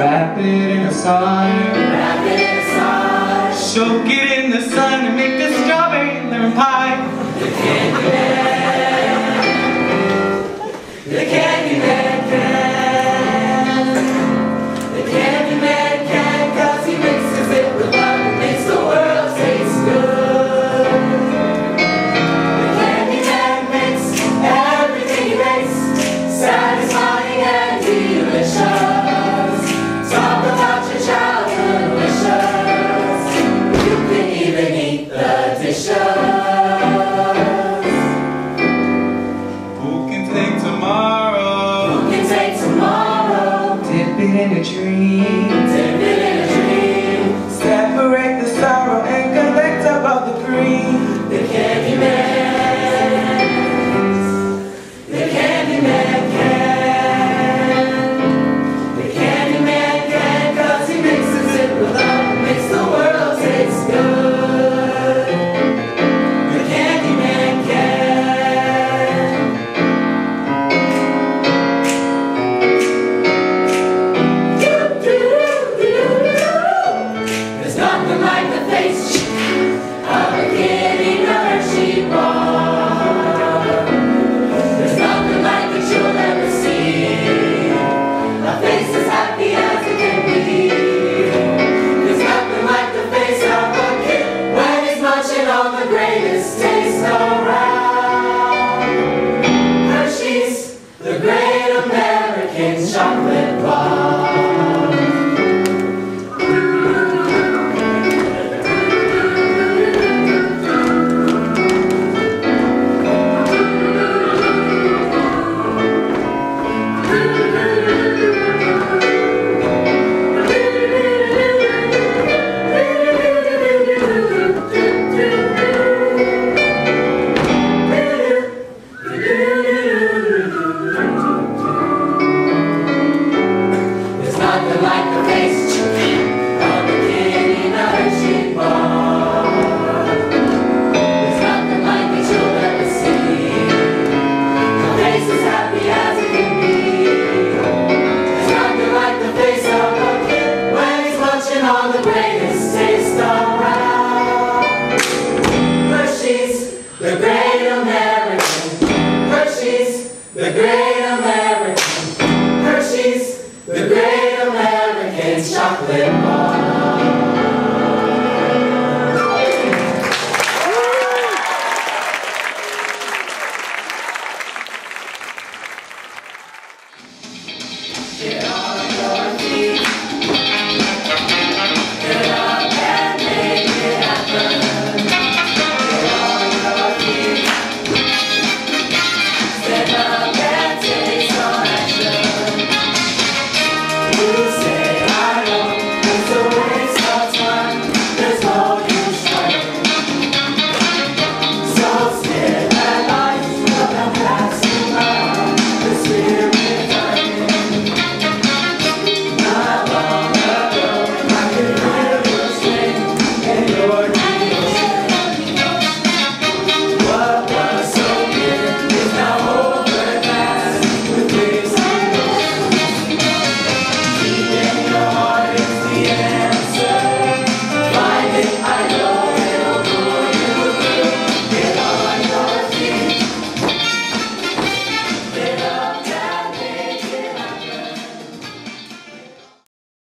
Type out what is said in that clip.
Wrap it in a sign. Wrap it in a sign. Soak it in the sun and make the strawberry and lemon pie. The candy man. The candy man.